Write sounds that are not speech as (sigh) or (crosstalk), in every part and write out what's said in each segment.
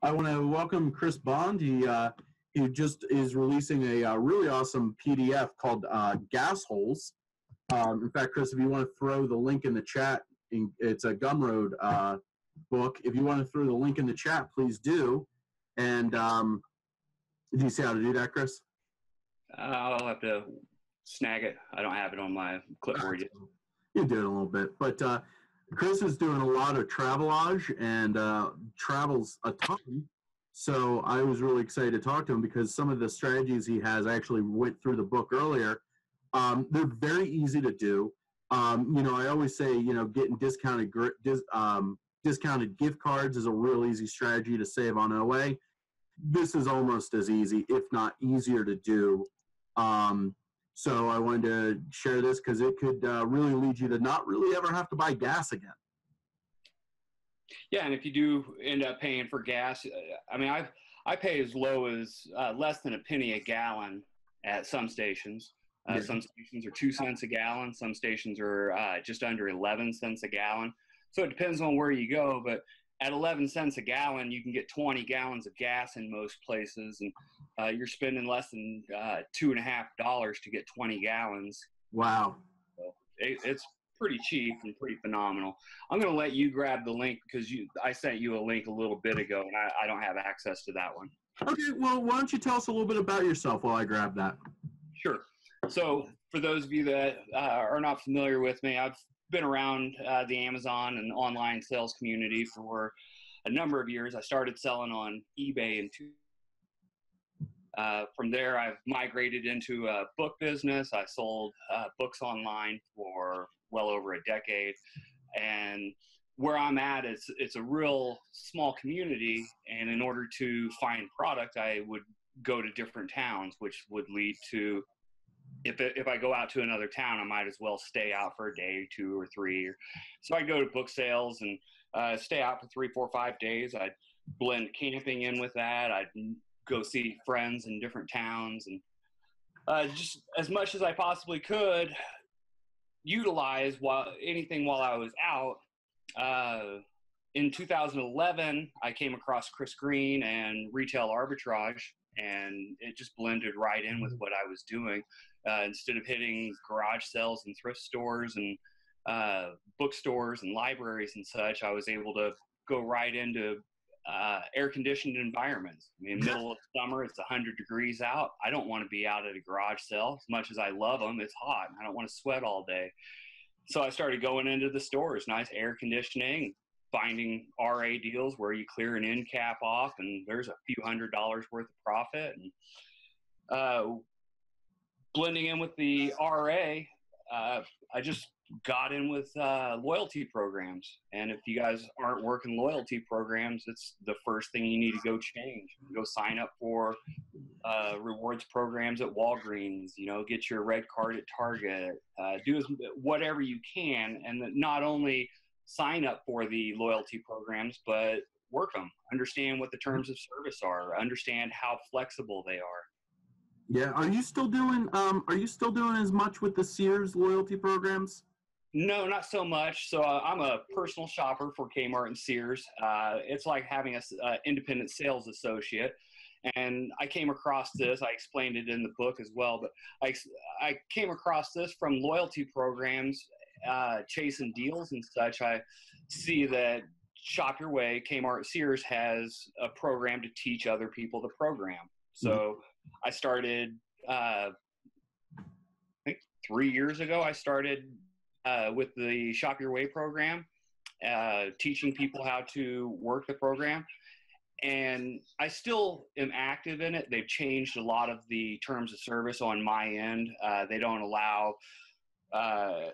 I want to welcome Chris Bond. He uh, he just is releasing a uh, really awesome PDF called uh, Gas Holes. Um, in fact, Chris, if you want to throw the link in the chat, in, it's a Gumroad uh, book. If you want to throw the link in the chat, please do. And um, do you see how to do that, Chris? I'll have to snag it. I don't have it on my clipboard yet. You did a little bit, but uh, Chris is doing a lot of travelage and uh, travels a ton. So I was really excited to talk to him because some of the strategies he has I actually went through the book earlier. Um, they're very easy to do. Um, you know, I always say, you know, getting discounted dis, um, discounted gift cards is a real easy strategy to save on OA. This is almost as easy, if not easier, to do. Um, so I wanted to share this because it could uh, really lead you to not really ever have to buy gas again. Yeah, and if you do end up paying for gas, uh, I mean, I I pay as low as uh, less than a penny a gallon at some stations. Uh, yeah. Some stations are two cents a gallon. Some stations are uh, just under 11 cents a gallon. So it depends on where you go. But at 11 cents a gallon, you can get 20 gallons of gas in most places. And uh, you're spending less than uh, two and a half dollars to get 20 gallons. Wow. So it, it's pretty cheap and pretty phenomenal. I'm going to let you grab the link because you I sent you a link a little bit ago and I, I don't have access to that one. Okay, well, why don't you tell us a little bit about yourself while I grab that? Sure. So, for those of you that uh, are not familiar with me, I've been around uh, the Amazon and online sales community for a number of years. I started selling on eBay in two uh, from there, I've migrated into a book business. I sold uh, books online for well over a decade, and where I'm at is it's a real small community. And in order to find product, I would go to different towns, which would lead to if if I go out to another town, I might as well stay out for a day, two or three. So I go to book sales and uh, stay out for three, four, five days. I'd blend camping in with that. I'd go see friends in different towns and uh, just as much as I possibly could utilize while anything while I was out. Uh, in 2011, I came across Chris Green and retail arbitrage, and it just blended right in with mm-hmm. what I was doing. Uh, instead of hitting garage sales and thrift stores and uh, bookstores and libraries and such, I was able to go right into uh, air conditioned environments. I mean, middle of summer, it's 100 degrees out. I don't want to be out at a garage sale. As much as I love them, it's hot. and I don't want to sweat all day. So I started going into the stores, nice air conditioning, finding RA deals where you clear an end cap off and there's a few hundred dollars worth of profit. And uh, blending in with the RA, uh, I just got in with uh, loyalty programs. And if you guys aren't working loyalty programs, it's the first thing you need to go change. Go sign up for uh, rewards programs at Walgreens. You know, get your red card at Target. Uh, do whatever you can, and not only sign up for the loyalty programs, but work them. Understand what the terms of service are. Understand how flexible they are. Yeah, are you still doing? Um, are you still doing as much with the Sears loyalty programs? No, not so much. So uh, I'm a personal shopper for Kmart and Sears. Uh, it's like having a uh, independent sales associate. And I came across this. I explained it in the book as well, but I, I came across this from loyalty programs, uh, chasing deals and such. I see that Shop Your Way, Kmart Sears has a program to teach other people the program. So. I started, uh, I think three years ago, I started uh, with the Shop Your Way program, uh, teaching people how to work the program. And I still am active in it. They've changed a lot of the terms of service on my end. Uh, they don't allow uh,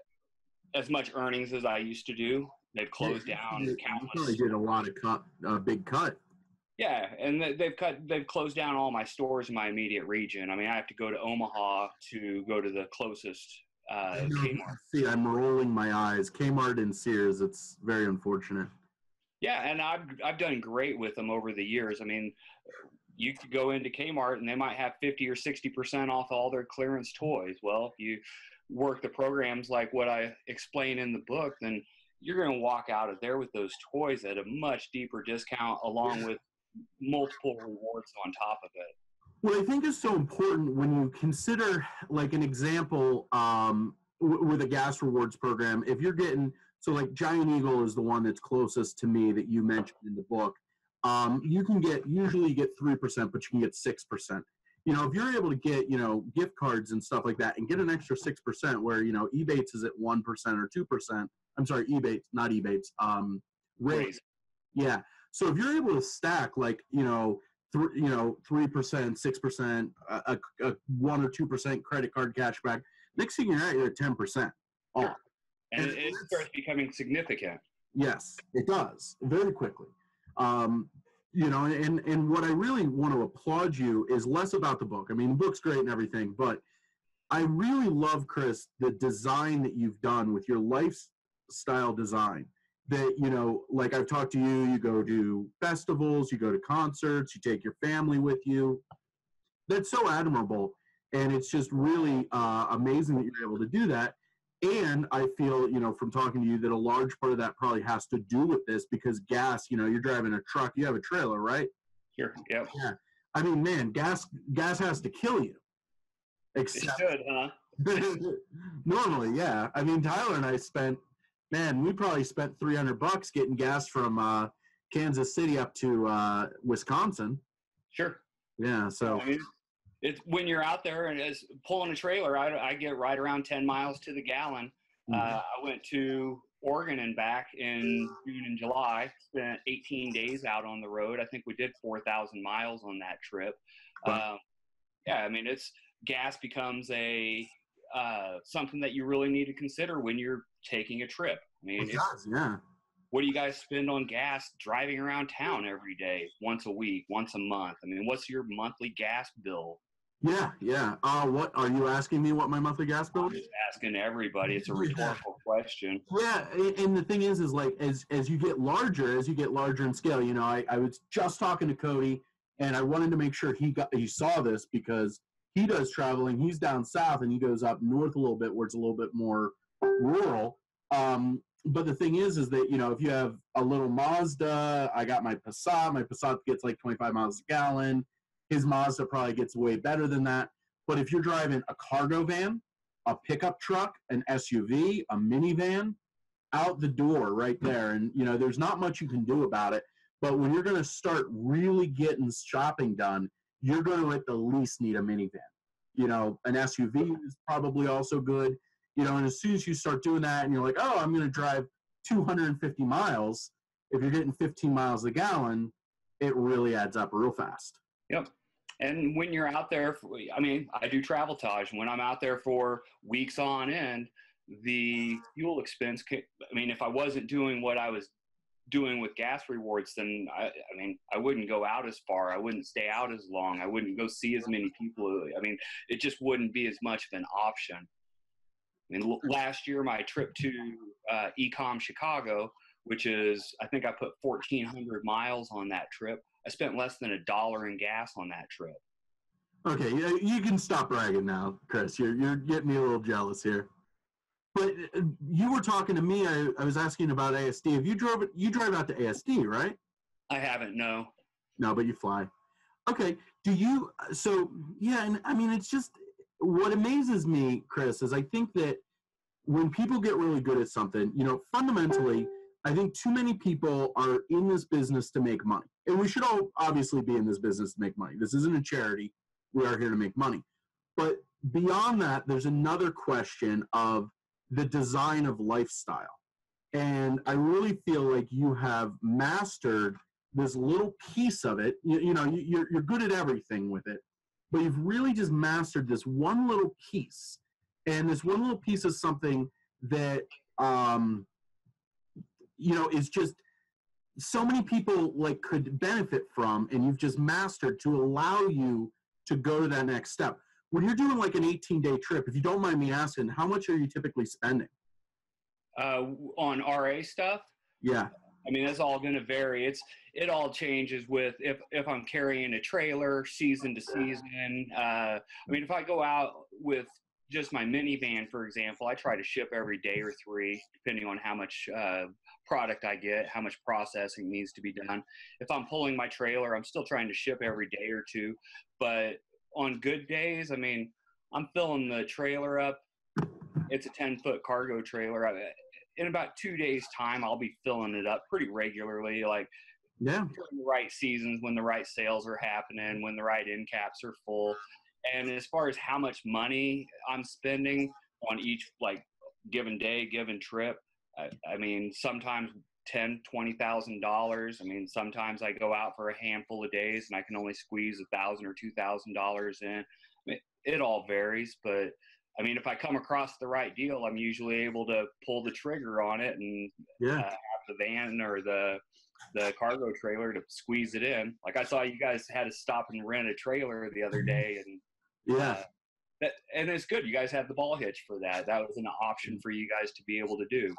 as much earnings as I used to do. They've closed down. You probably did a lot of cut, a big cut. Yeah, and they've cut. They've closed down all my stores in my immediate region. I mean, I have to go to Omaha to go to the closest uh, Kmart. See, I'm rolling my eyes. Kmart and Sears. It's very unfortunate. Yeah, and I've I've done great with them over the years. I mean, you could go into Kmart and they might have 50 or 60 percent off all their clearance toys. Well, if you work the programs like what I explain in the book, then you're going to walk out of there with those toys at a much deeper discount, along with multiple rewards on top of it. What I think is so important when you consider, like an example, um, w- with a gas rewards program, if you're getting so like Giant Eagle is the one that's closest to me that you mentioned in the book. Um, you can get usually you get three percent, but you can get six percent. You know, if you're able to get you know gift cards and stuff like that, and get an extra six percent, where you know Ebates is at one percent or two percent. I'm sorry, Ebates, not Ebates. Um, raise. Yeah. So if you're able to stack like you know three you know three percent, six percent, a, a one or two percent credit card cashback, next thing you're at, you're at ten percent off. And it, it starts becoming significant. Yes, it does very quickly. Um, you know, and and what I really want to applaud you is less about the book. I mean, the book's great and everything, but I really love Chris the design that you've done with your lifestyle design. That you know, like I've talked to you, you go to festivals, you go to concerts, you take your family with you. That's so admirable, and it's just really uh, amazing that you're able to do that and I feel, you know, from talking to you that a large part of that probably has to do with this because gas, you know, you're driving a truck, you have a trailer, right? Sure. Yep. Yeah. I mean, man, gas gas has to kill you. Except it should, huh? (laughs) normally, yeah. I mean, Tyler and I spent, man, we probably spent 300 bucks getting gas from uh, Kansas City up to uh, Wisconsin. Sure. Yeah. So. I mean, it's when you're out there and as pulling a trailer, I, I get right around 10 miles to the gallon. Mm-hmm. Uh, I went to Oregon and back in June and July. Spent 18 days out on the road. I think we did 4,000 miles on that trip. Um, yeah, I mean, it's gas becomes a uh, something that you really need to consider when you're taking a trip. I mean, does, yeah. What do you guys spend on gas driving around town every day, once a week, once a month? I mean, what's your monthly gas bill? Yeah, yeah. Uh, what are you asking me? What my monthly gas bill Just asking everybody. It's a rhetorical question. Yeah, and the thing is, is like as as you get larger, as you get larger in scale. You know, I, I was just talking to Cody, and I wanted to make sure he got he saw this because he does traveling. He's down south, and he goes up north a little bit, where it's a little bit more rural. Um, but the thing is, is that you know, if you have a little Mazda, I got my Passat. My Passat gets like 25 miles a gallon his Mazda probably gets way better than that. But if you're driving a cargo van, a pickup truck, an SUV, a minivan, out the door right there. And, you know, there's not much you can do about it. But when you're going to start really getting shopping done, you're going to at the least need a minivan. You know, an SUV is probably also good. You know, and as soon as you start doing that and you're like, oh, I'm going to drive 250 miles, if you're getting 15 miles a gallon, it really adds up real fast. Yep. And when you're out there, for, I mean, I do traveltage. When I'm out there for weeks on end, the fuel expense. I mean, if I wasn't doing what I was doing with gas rewards, then I, I mean, I wouldn't go out as far. I wouldn't stay out as long. I wouldn't go see as many people. I mean, it just wouldn't be as much of an option. I mean, last year my trip to uh, Ecom Chicago, which is I think I put 1,400 miles on that trip. I spent less than a dollar in gas on that trip. Okay, you can stop bragging now, Chris. You're you're getting me a little jealous here. But uh, you were talking to me. I, I was asking about ASD. Have you drove you drive out to ASD, right? I haven't. No. No, but you fly. Okay. Do you? So yeah, and I mean, it's just what amazes me, Chris, is I think that when people get really good at something, you know, fundamentally I think too many people are in this business to make money. And we should all obviously be in this business to make money. This isn't a charity. We are here to make money. But beyond that, there's another question of the design of lifestyle. And I really feel like you have mastered this little piece of it. You, you know, you're, you're good at everything with it, but you've really just mastered this one little piece. And this one little piece is something that um, you know is just so many people like could benefit from and you've just mastered to allow you to go to that next step. When you're doing like an 18 day trip if you don't mind me asking how much are you typically spending? Uh, on ra stuff? Yeah i mean that's all going to vary it's it all changes with if if i'm carrying a trailer season to season uh, i mean if i go out with just my minivan, for example, I try to ship every day or three, depending on how much uh, product I get, how much processing needs to be done. If I'm pulling my trailer, I'm still trying to ship every day or two. But on good days, I mean, I'm filling the trailer up. It's a 10 foot cargo trailer. In about two days' time, I'll be filling it up pretty regularly. Like, yeah, during the right seasons, when the right sales are happening, when the right end caps are full. And as far as how much money I'm spending on each like given day, given trip, I, I mean, sometimes ten, twenty thousand dollars. I mean, sometimes I go out for a handful of days and I can only squeeze a thousand or two thousand dollars in. I mean, it all varies, but I mean, if I come across the right deal, I'm usually able to pull the trigger on it and yeah. uh, have the van or the the cargo trailer to squeeze it in. Like I saw you guys had to stop and rent a trailer the other day, and yeah. uh, that, and it's good. You guys have the ball hitch for that. That was an option for you guys to be able to do.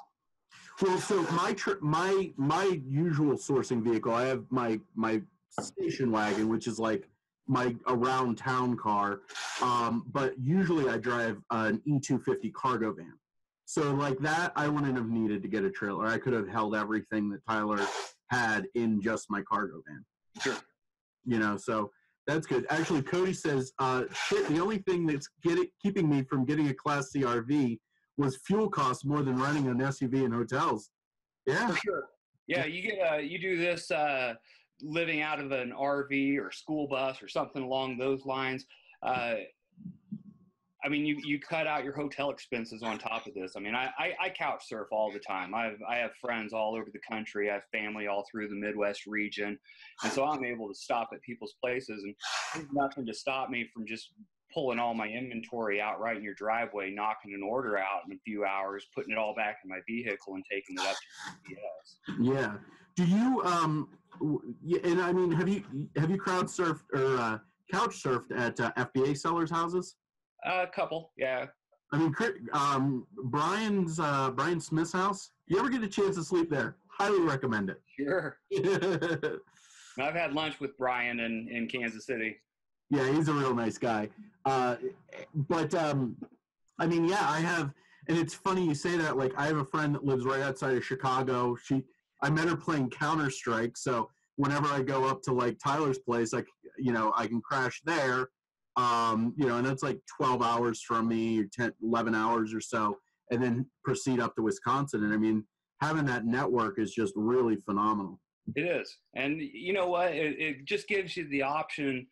Well, so my tr- my my usual sourcing vehicle, I have my my station wagon, which is like my around town car. Um, but usually I drive an E250 cargo van. So like that, I wouldn't have needed to get a trailer. I could have held everything that Tyler had in just my cargo van. Sure. You know, so that's good. Actually, Cody says, uh, shit, the only thing that's getting, keeping me from getting a Class C RV was fuel costs more than running an SUV in hotels. Yeah. For sure. Yeah, you get uh, you do this uh, living out of an RV or school bus or something along those lines. Uh, I mean, you, you cut out your hotel expenses on top of this. I mean, I, I, I, couch surf all the time. I have, I have friends all over the country. I have family all through the Midwest region. And so I'm able to stop at people's places and there's nothing to stop me from just pulling all my inventory out right in your driveway, knocking an order out in a few hours, putting it all back in my vehicle and taking it up to. Yeah. Do you, um, and I mean, have you, have you crowd surfed or, uh, couch surfed at uh, FBA sellers houses? A couple, yeah. I mean, um, Brian's uh, Brian Smith's house. You ever get a chance to sleep there? Highly recommend it. Sure. (laughs) I've had lunch with Brian in, in Kansas City. Yeah, he's a real nice guy. Uh, but um, I mean, yeah, I have, and it's funny you say that. Like, I have a friend that lives right outside of Chicago. She, I met her playing Counter Strike, so whenever I go up to like Tyler's place, like you know, I can crash there um, you know, and that's like 12 hours from me, 10, 11 hours or so, and then proceed up to Wisconsin. And I mean, having that network is just really phenomenal. It is. And you know what? It, it just gives you the option.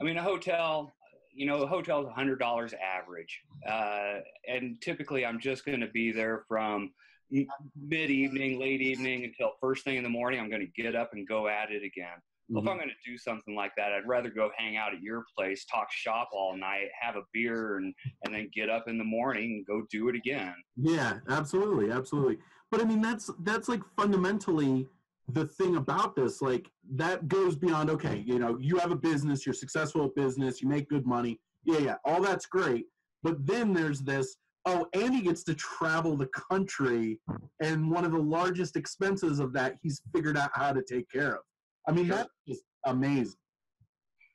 I mean, a hotel, you know, a hotel is $100 average. Uh, and typically I'm just going to be there from mid evening, late evening until first thing in the morning. I'm going to get up and go at it again. Well, mm-hmm. if I'm going to do something like that, I'd rather go hang out at your place, talk shop all night, have a beer, and and then get up in the morning and go do it again. Yeah, absolutely, absolutely. But I mean, that's that's like fundamentally the thing about this. Like that goes beyond. Okay, you know, you have a business, you're successful at business, you make good money. Yeah, yeah, all that's great. But then there's this. Oh, and he gets to travel the country, and one of the largest expenses of that, he's figured out how to take care of. I mean, sure. that's just amazing.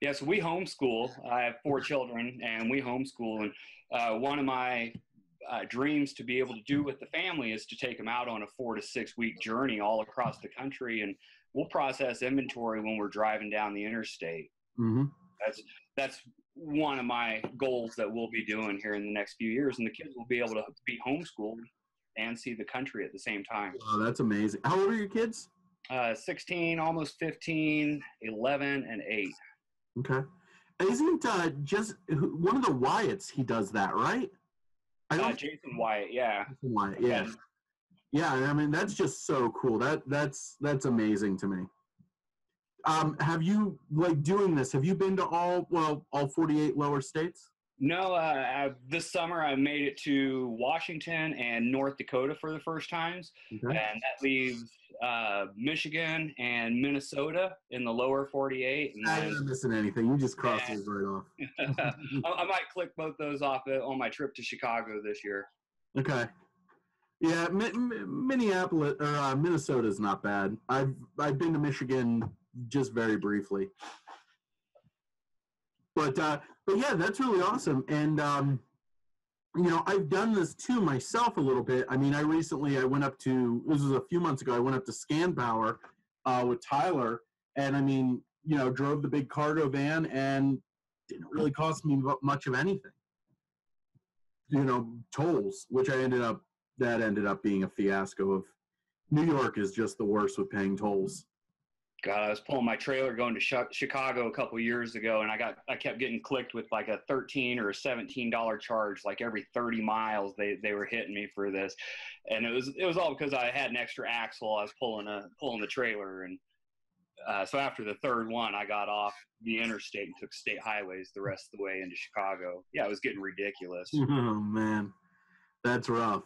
Yes, yeah, so we homeschool. I have four children, and we homeschool. And uh, one of my uh, dreams to be able to do with the family is to take them out on a four to six week journey all across the country, and we'll process inventory when we're driving down the interstate. Mm-hmm. That's that's one of my goals that we'll be doing here in the next few years, and the kids will be able to be homeschooled and see the country at the same time. Oh, that's amazing! How old are your kids? uh, 16, almost 15, 11, and 8. Okay. Isn't uh, just one of the Wyatts, he does that, right? I don't uh, Jason Wyatt, yeah. Jason Wyatt, yeah. Yeah, I mean that's just so cool. That that's that's amazing to me. Um, have you like doing this? Have you been to all well all forty eight lower states? No, uh, this summer I made it to Washington and North Dakota for the first times, and that leaves uh, Michigan and Minnesota in the lower 48. And I'm not missing anything. You just crossed those right off. (laughs) I, I, might click both those off on my trip to Chicago this year. Okay. Yeah, Minneapolis or uh, Minnesota is not bad. I've I've been to Michigan just very briefly, but uh, but yeah, that's really awesome. And um, you know, I've done this too myself a little bit. I mean, I recently I went up to this was a few months ago. I went up to ScanPower uh, with Tyler, and I mean, you know, drove the big cargo van, and didn't really cost me much of anything. You know, tolls, which I ended up that ended up being a fiasco. Of New York is just the worst with paying tolls. God, I was pulling my trailer going to Chicago a couple years ago, and I got I kept getting clicked with like a thirteen or a seventeen dollar charge, like every thirty miles they they were hitting me for this, and it was it was all because I had an extra axle. I was pulling a pulling the trailer, and uh, so after the third one, I got off the interstate and took state highways the rest of the way into Chicago. Yeah, it was getting ridiculous. (laughs) Oh man, that's rough.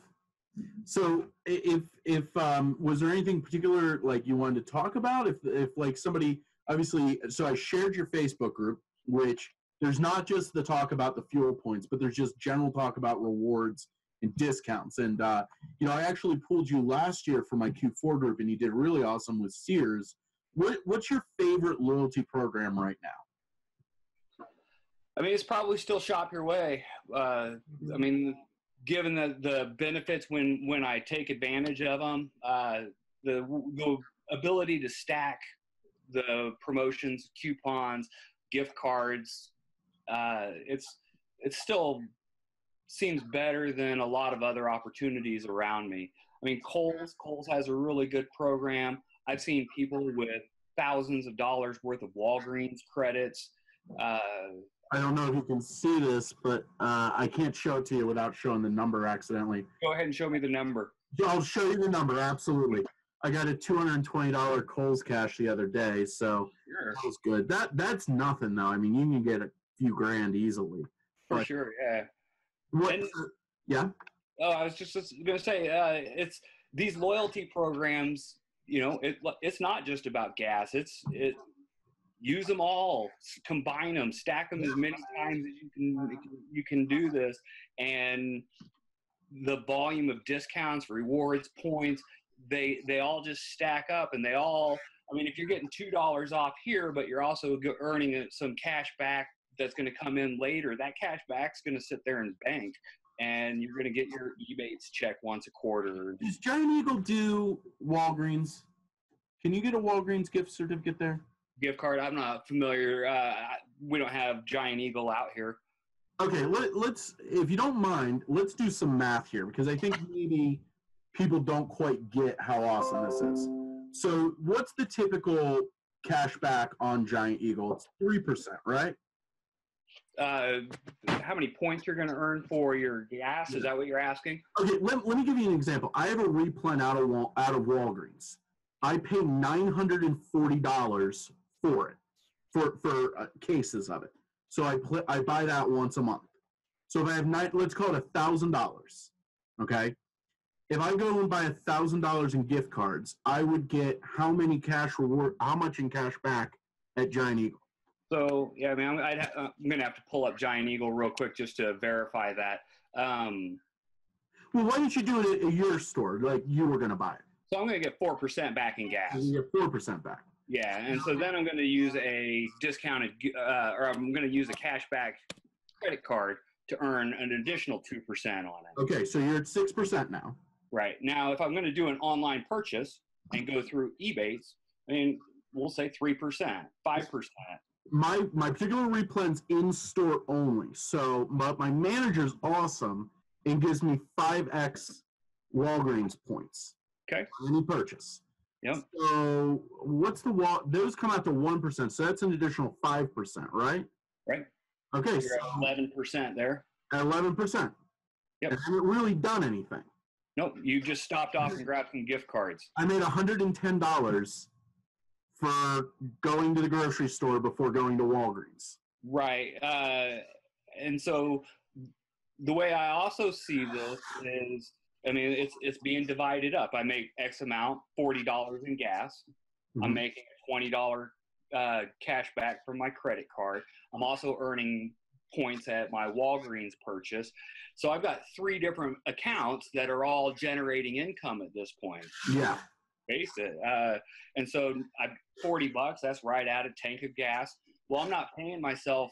So if if um, was there anything particular like you wanted to talk about? If if like somebody obviously, so I shared your Facebook group, which there's not just the talk about the fuel points, but there's just general talk about rewards and discounts. And uh, you know, I actually pulled you last year for my Q4 group, and you did really awesome with Sears. What what's your favorite loyalty program right now? I mean, it's probably still Shop Your Way. Uh, I mean, given the, the benefits when when I take advantage of them, uh, the the ability to stack the promotions, coupons, gift cards, uh, it's it still seems better than a lot of other opportunities around me. I mean, Kohl's Kohl's has a really good program. I've seen people with thousands of dollars worth of Walgreens credits. Uh, I don't know if you can see this, but uh, I can't show it to you without showing the number accidentally. Go ahead and show me the number. I'll show you the number, absolutely. I got a $220 Kohl's cash the other day, so sure. that was good. That That's nothing, though. I mean, you can get a few grand easily. For sure, yeah. What, and, yeah? Oh, I was just, just going to say, uh, it's these loyalty programs, you know, it, it's not just about gas. It's it use them all combine them stack them as many times as you can you can do this and the volume of discounts rewards points they they all just stack up and they all i mean if you're getting two dollars off here but you're also earning uh, some cash back that's going to come in later that cash back's going to sit there in the bank and you're going to get your Ebates check once a quarter. Does Giant Eagle do Walgreens? Can you get a Walgreens gift certificate there? Gift card. I'm not familiar. Uh, we don't have Giant Eagle out here. Okay, let, let's, if you don't mind, let's do some math here because I think maybe people don't quite get how awesome this is. So, what's the typical cash back on Giant Eagle? It's 3%, right? Uh, how many points you're going to earn for your gas? Is that what you're asking? Okay, let, let me give you an example. I have a replen out of out of Walgreens. I pay nine hundred and forty dollars for it, for for uh, cases of it. So I pl- I buy that once a month. So if I have nine, let's call it a thousand dollars. Okay. If I go and buy a thousand dollars in gift cards, I would get how many cash reward? How much in cash back at Giant Eagle? So yeah, I mean, I'm, i am going to have to pull up Giant Eagle real quick just to verify that. Um, well, why didn't you do it at your store, like you were going to buy it? So I'm going to get four percent back in gas. You get four percent back. Yeah, and so then I'm going to use a discounted, uh, or I'm going to use a cashback credit card to earn an additional 2% on it. Okay, so you're at 6% now. Right. Now, if I'm going to do an online purchase and go through Ebates, I mean, we'll say 3%, 5%. My, my particular replen's in store only. So my, my manager's awesome and gives me 5x Walgreens points. Okay. Any purchase. Yep. So what's the wall? Those come out to one percent. So that's an additional five percent, right? Right. Okay. You're so eleven percent there. Eleven percent. Yep. I haven't really done anything. Nope. You just stopped off and grabbed some gift cards. I made hundred and ten dollars for going to the grocery store before going to Walgreens. Right. Uh, and so the way I also see this is I mean, it's it's being divided up. I make X amount, forty dollars in gas. Mm-hmm. I'm making a twenty dollar uh, cash back from my credit card. I'm also earning points at my Walgreens purchase. So I've got three different accounts that are all generating income at this point. Yeah. Face it. Uh, and so I 40 bucks, that's right at a tank of gas. Well, I'm not paying myself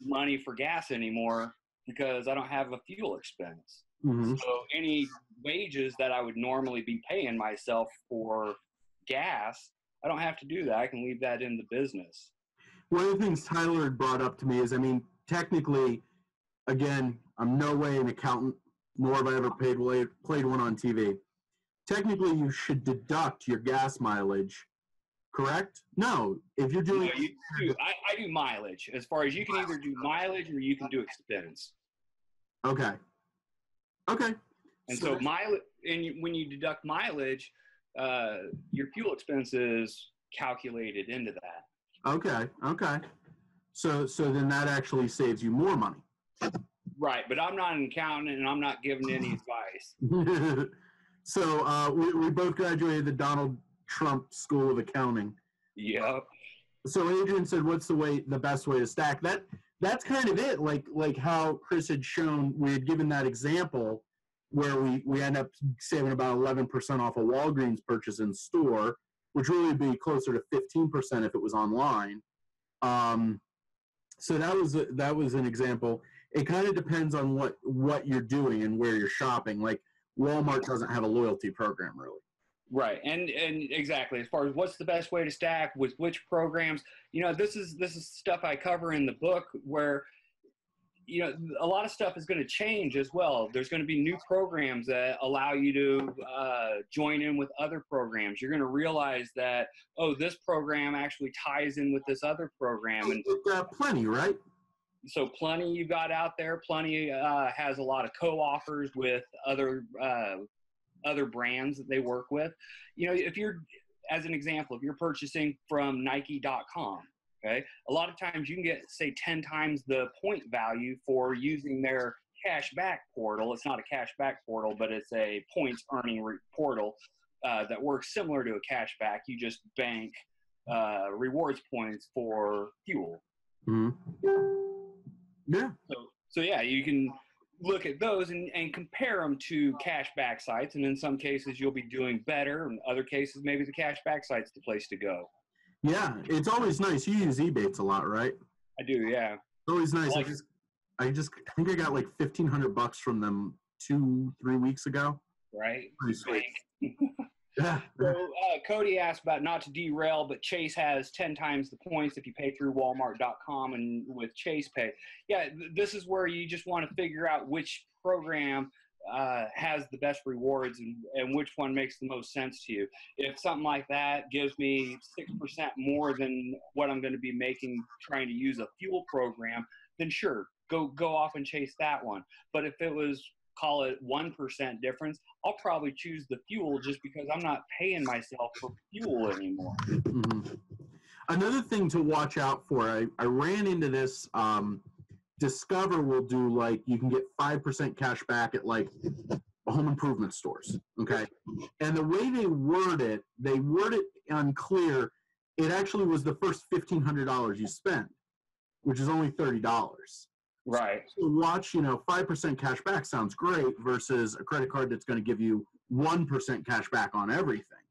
money for gas anymore because I don't have a fuel expense. Mhm. So any wages that I would normally be paying myself for gas, I don't have to do that. I can leave that in the business. One of the things Tyler brought up to me is, I mean, technically, again, I'm no way an accountant, nor have I ever paid played one on TV. Technically, you should deduct your gas mileage, correct? No, if you're doing know, you do, I, I do mileage as far as you can either do mileage or you can do expense. okay, okay, And so mileage, and when you deduct mileage, uh, your fuel expense is calculated into that. okay, okay. So, so then that actually saves you more money. Right, but I'm not an accountant and I'm not giving any advice. (laughs) so uh, we, we both graduated the Donald Trump School of Accounting. Yep. So Adrian said, "What's the way, the best way to stack that?" That's kind of it. Like like how Chris had shown, we had given that example where we we end up saving about eleven percent off a Walgreens purchase in store, which really would be closer to fifteen percent if it was online. Um, so that was a, that was an example. It kind of depends on what what you're doing and where you're shopping. Like Walmart doesn't have a loyalty program really. Right, and and exactly as far as what's the best way to stack with which programs, you know, this is this is stuff I cover in the book where, you know, a lot of stuff is going to change as well. There's going to be new programs that allow you to uh, join in with other programs. You're going to realize that oh, this program actually ties in with this other program, and Uh, Plenti, right? so Plenti you got out there Plenti uh, has a lot of co-offers with other uh, other brands that they work with you know if you're as an example if you're purchasing from nike.com okay a lot of times you can get say 10 times the point value for using their cashback portal it's not a cashback portal but it's a points earning re- portal uh, that works similar to a cashback you just bank uh, rewards points for fuel Mhm. Yeah. so, so yeah, you can look at those and, and compare them to cashback sites. And in some cases, you'll be doing better. In other cases, maybe the cashback site's the place to go. Yeah, it's always nice. You use Ebates a lot, right? I do, yeah. It's always nice. I just, I just I think I got like fifteen hundred bucks from them two, three weeks ago. Right? Pretty sweet. (laughs) So uh, Cody asked about not to derail, but Chase has 10 times the points if you pay through Walmart.com and with Chase Pay. Yeah, th- this is where you just want to figure out which program uh, has the best rewards and, and which one makes the most sense to you. If something like that gives me 6% more than what I'm going to be making trying to use a fuel program, then sure, go go off and chase that one. But if it was call it 1% difference, I'll probably choose the fuel just because I'm not paying myself for fuel anymore. Mhm. Another thing to watch out for, I, I ran into this. Um, Discover will do like you can get five percent cash back at like home improvement stores. Okay, and the way they word it, they word it unclear. It actually was the first fifteen hundred dollars you spend, which is only thirty dollars. Right. So watch, you know, five percent cash back sounds great versus a credit card that's going to give you one percent cash back on everything,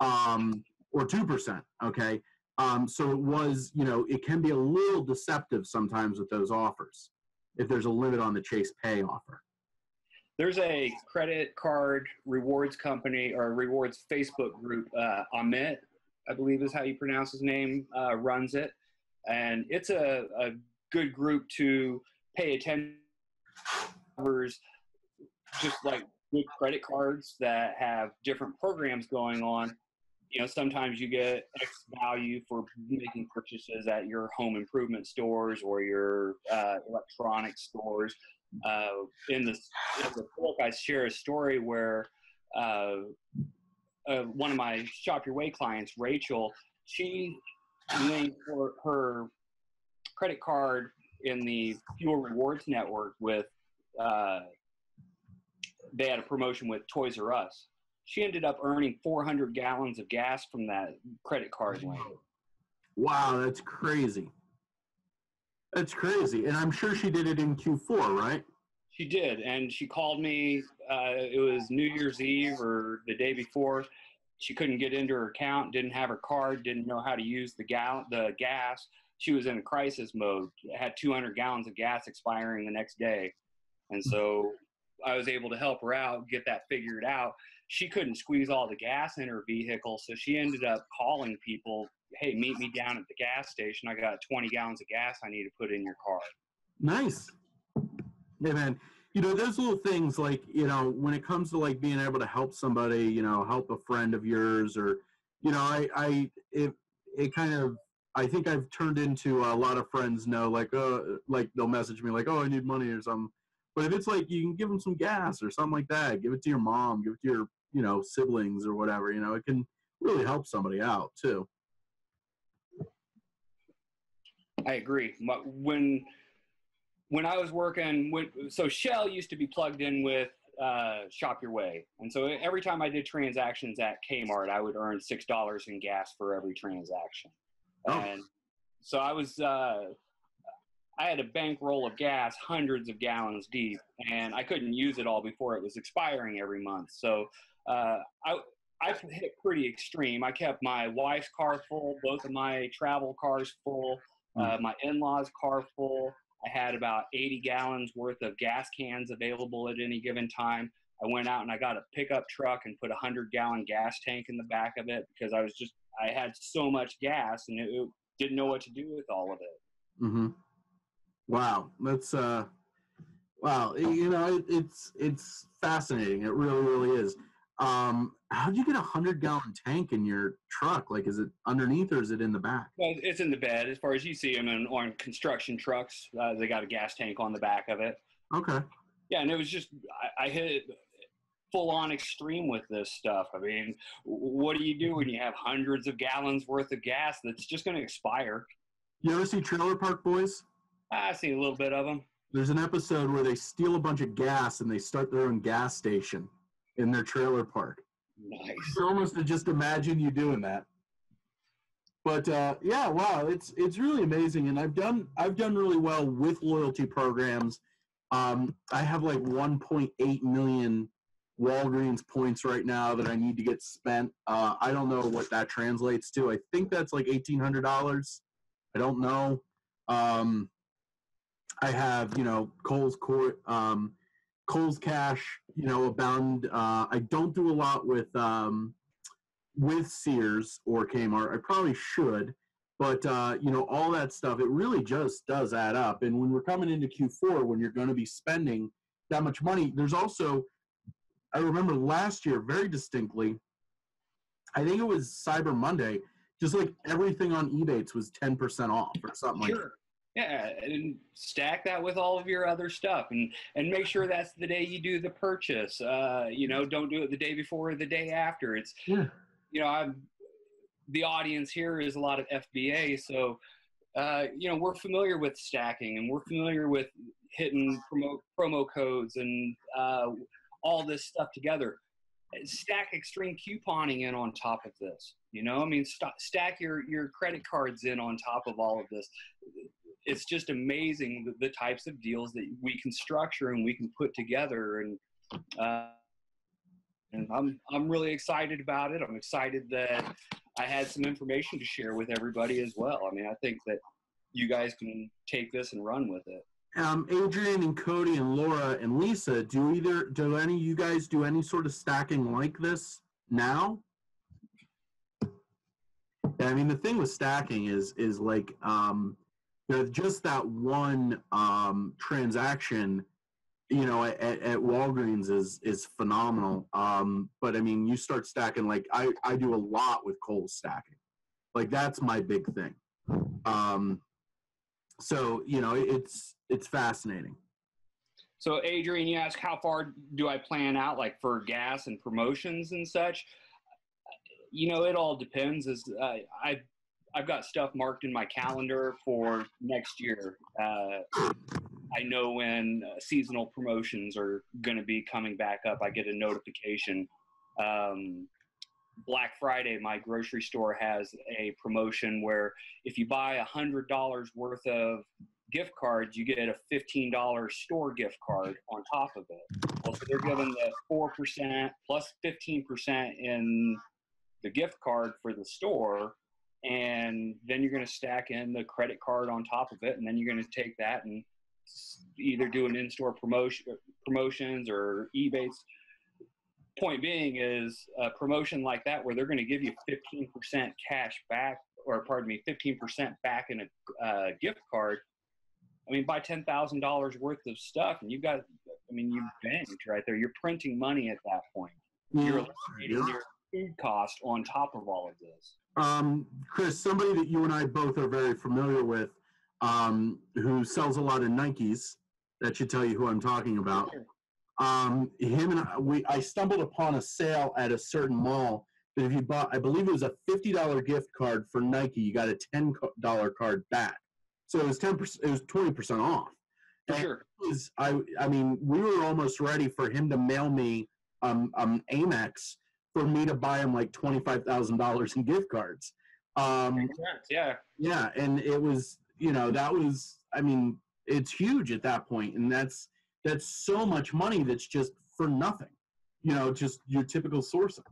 um, or two percent. Okay, um, so it was, you know, it can be a little deceptive sometimes with those offers if there's a limit on the Chase Pay offer. There's a credit card rewards company or rewards Facebook group, uh, Amit, I believe is how you pronounce his name, uh, runs it. And it's a, a good group to pay attention just like good credit cards that have different programs going on. You know, sometimes you get X value for making purchases at your home improvement stores or your uh, electronic stores. Uh, in, the, in the book, I share a story where uh, uh, one of my Shop Your Way clients, Rachel, she linked her, her credit card in the Fuel Rewards Network with, uh, they had a promotion with Toys R Us. She ended up earning 400 gallons of gas from that credit card link. Wow, that's crazy. That's crazy, and I'm sure she did it in Q4, right? She did, and she called me. Uh, it was New Year's Eve or the day before. She couldn't get into her account, didn't have her card, didn't know how to use the gal the gas. She was in a crisis mode. Had 200 gallons of gas expiring the next day, and so (laughs) I was able to help her out, get that figured out. She couldn't squeeze all the gas in her vehicle, so she ended up calling people, "Hey, meet me down at the gas station. I got 20 gallons of gas I need to put in your car." Nice. Yeah, man. You know, those little things like, you know, when it comes to like being able to help somebody, you know, help a friend of yours or, you know, I, I, it, it kind of, I think I've turned into a lot of friends know, like, uh, like they'll message me like, oh, I need money or something. But if it's like you can give them some gas or something like that, give it to your mom, give it to your, you know, siblings or whatever, you know, it can really help somebody out too. I agree. When when I was working, with, so Shell used to be plugged in with uh, Shop Your Way, and so every time I did transactions at Kmart, I would earn six dollars in gas for every transaction. Oh. And so I was, uh, I had a bankroll of gas, hundreds of gallons deep, and I couldn't use it all before it was expiring every month. So uh, I. I hit pretty extreme. I kept my wife's car full, both of my travel cars full, uh, my in-laws car full i had about 80 gallons worth of gas cans available at any given time i went out and i got a pickup truck and put a 100 gallon gas tank in the back of it because i was just i had so much gas and it, it didn't know what to do with all of it Mm-hmm. Wow, that's uh, wow. You know, it, it's it's fascinating. It really, really is. Um, how'd you get a hundred gallon tank in your truck? Like, is it underneath or is it in the back? well it's in the bed as far as you see them in, on construction trucks uh, they got a gas tank on the back of it Okay. yeah and it was just i, I hit it full on extreme with this stuff i mean what do you do when you have hundreds of gallons worth of gas that's just going to expire You ever see Trailer Park Boys? i see a little bit of them There's an episode where they steal a bunch of gas and they start their own gas station in their trailer park. nice It's almost to just imagine you doing that. But uh, yeah, wow, it's it's really amazing, and I've done I've done really well with loyalty programs. Um, I have like 1.8 million Walgreens points right now that I need to get spent. Uh, I don't know what that translates to. I think that's like eighteen hundred dollars. I don't know. Um, I have you know Kohl's Court, um, Kohl's Cash, you know abound. Uh, I don't do a lot with um, with Sears or Kmart. I probably should, but uh, you know all that stuff. It really just does add up. And when we're coming into Q4, when you're going to be spending that much money, there's also I remember last year very distinctly. I think it was Cyber Monday. Just like everything on Ebates was 10% off or something like that. Sure. Yeah, and stack that with all of your other stuff, and and make sure that's the day you do the purchase. Uh, you know, don't do it the day before or the day after. It's Yeah. you know, I'm the audience here is a lot of FBA, so uh, you know we're familiar with stacking and we're familiar with hitting promo promo codes and uh, all this stuff together. Stack extreme couponing in on top of this. You know, I mean, st- stack your your credit cards in on top of all of this. It's just amazing the, the types of deals that we can structure and we can put together and. Uh, and I'm I'm really excited about it. I'm excited that I had some information to share with everybody as well. I mean, I think that you guys can take this and run with it. Um, Adrian and Cody and Laura and Lisa, do either do any of you guys do any sort of stacking like this now? I mean the thing with stacking is is like um, you know, just that one um, transaction, you know, at, at Walgreens is is phenomenal. Um, but I mean, you start stacking like I I do a lot with Kohl's stacking, like that's my big thing. Um, so you know, it's it's fascinating. So, Adrian, you ask how far do I plan out, like for gas and promotions and such? You know, it all depends. As uh, I, I've got stuff marked in my calendar for next year. Uh, I know when uh, seasonal promotions are going to be coming back up. I get a notification. Um, Black Friday, my grocery store has a promotion where if you buy a hundred dollars worth of gift cards, you get a $15 store gift card on top of it. Well, so they're giving the 4% plus 15% in the gift card for the store. and then you're going to stack in the credit card on top of it, and then you're going to take that and either do an in-store promotion promotions or Ebates. Point being is a promotion like that where they're going to give you 15% cash back, or pardon me, 15% back in a uh, gift card. I mean, buy ten thousand dollars worth of stuff, and you've got. I mean—you've banked right there. You're printing money at that point. You're eliminating your food cost on top of all of this. Um, Chris, somebody that you and I both are very familiar with, um, who sells a lot of Nikes. That should tell you who I'm talking about. Um, him and I, we, I stumbled upon a sale at a certain mall. That if you bought, I believe it was a fifty dollar gift card for Nike, you got a ten dollar card back. So it was ten percent. It was twenty percent off. For And sure. was I? I mean, we were almost ready for him to mail me um, um Amex for me to buy him like twenty five thousand dollars in gift cards. Um, Yeah. yeah, and it was you know that was I mean it's huge at that point, and that's that's so much money that's just for nothing. You know, just your typical sourcing.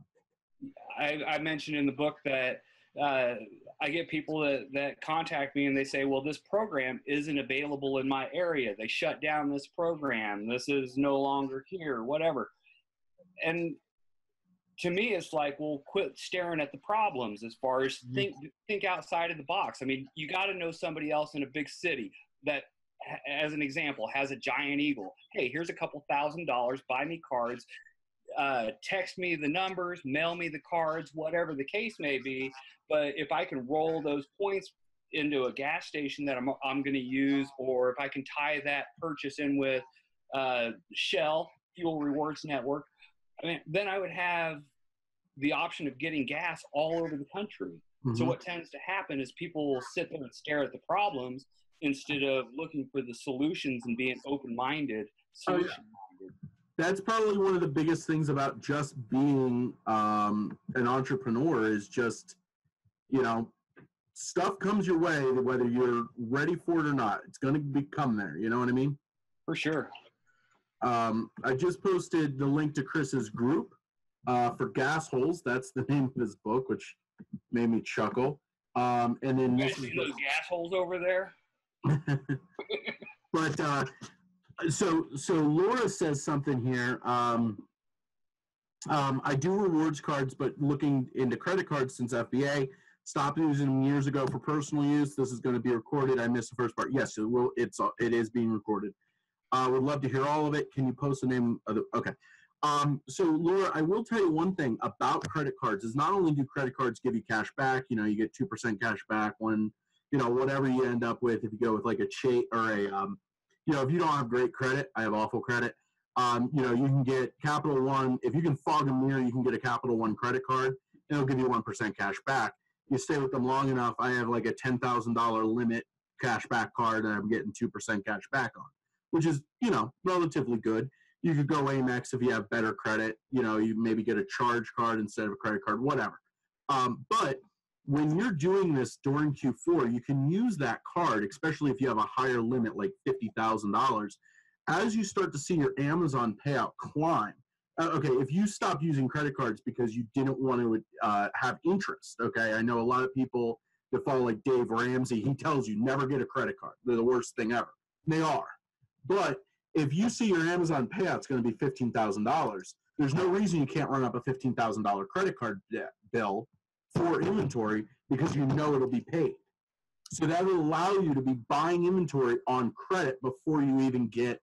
I, I mentioned in the book that uh, I get people that, that contact me and they say, well, this program isn't available in my area. They shut down this program. This is no longer here, whatever. And to me, it's like, well, quit staring at the problems as far as Mhm. think, think outside of the box. I mean, you got to know somebody else in a big city that, as an example, has a giant eagle. Hey, here's a couple thousand dollars, buy me cards uh, text me the numbers, mail me the cards, whatever the case may be. But if I can roll those points into a gas station that I'm, I'm going to use, or if I can tie that purchase in with uh, Shell Fuel Rewards Network, I mean, then I would have the option of getting gas all over the country. So Mhm. what tends to happen is people will sit there and stare at the problems instead of looking for the solutions and being open-minded, Oh, solution-minded. That's probably one of the biggest things about just being um, an entrepreneur is just you know stuff comes your way whether you're ready for it or not it's going to become there you know what i mean For sure. um, i just posted the link to chris's group uh, for gas holes that's the (laughs) name of his book which made me chuckle um, and then You this guys is see those gas holes over there? (laughs) but uh, so so Laura says something here. Um, um, I do rewards cards, but looking into credit cards since FBA. Stopped using them years ago for personal use. This is going to be recorded. I missed the first part. Yes, it will. It's it is being recorded. I uh, would love to hear all of it. Can you post the name of the? Okay. Um, so Laura, I will tell you one thing about credit cards is not only do credit cards give you cash back, you know, you get two percent cash back when, you know, whatever you end up with. If you go with like a chase or a, um, you know, if you don't have great credit, I have awful credit. Um, you know, you can get Capital One. If you can fog a mirror, you can get a Capital One credit card. And it'll give you one percent cash back. You stay with them long enough. I have like a ten thousand dollar limit cash back card, and I'm getting two percent cash back on, which is you know relatively good. You could go Amex if you have better credit. You know, you maybe get a charge card instead of a credit card, whatever. Um, but when you're doing this during Q4, you can use that card, especially if you have a higher limit like fifty thousand dollars. As you start to see your Amazon payout climb, uh, okay, if you stopped using credit cards because you didn't want to uh, have interest, okay, I know a lot of people that follow like Dave Ramsey. He tells you never get a credit card; they're the worst thing ever. They are, but if you see your Amazon payout's going to be fifteen thousand dollars, there's no reason you can't run up a fifteen thousand dollar credit card debt bill for inventory because you know it'll be paid. So that will allow you to be buying inventory on credit before you even get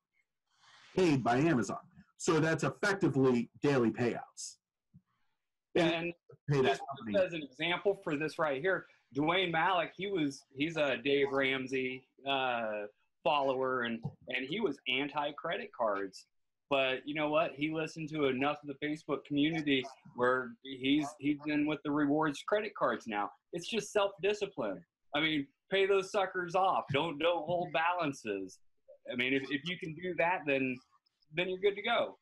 paid by Amazon. So that's effectively daily payouts. Yeah, and Pay that as an example for this right here, Dwayne Malik, he was he's a Dave Ramsey uh, follower, and and he was anti credit cards. But you know what? He listened to enough of the Facebook community where he's he's in with the rewards credit cards now. It's just self discipline. I mean, pay those suckers off. Don't don't hold balances. I mean, if, if you can do that, then then you're good to go.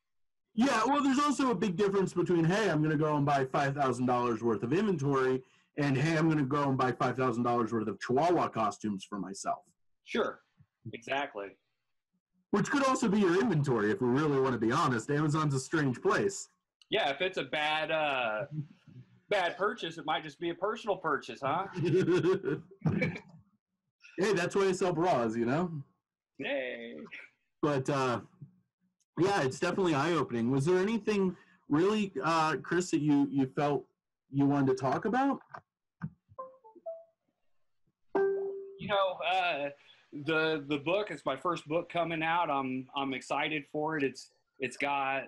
Yeah, well, there's also a big difference between hey, I'm going to go and buy five thousand dollars worth of inventory, and hey, I'm going to go and buy five thousand dollars worth of Chihuahua costumes for myself, Sure, exactly. Which could also be your inventory if we really want to be honest. Amazon's a strange place. Yeah, if it's a bad uh, bad purchase. It might just be a personal purchase, huh? (laughs) hey, that's why I sell bras, you know. Hey. But uh, yeah, it's definitely eye opening. Was there anything really, uh, Chris, that you you felt you wanted to talk about? You know, uh, the the book is my first book coming out. I'm I'm excited for it. It's it's got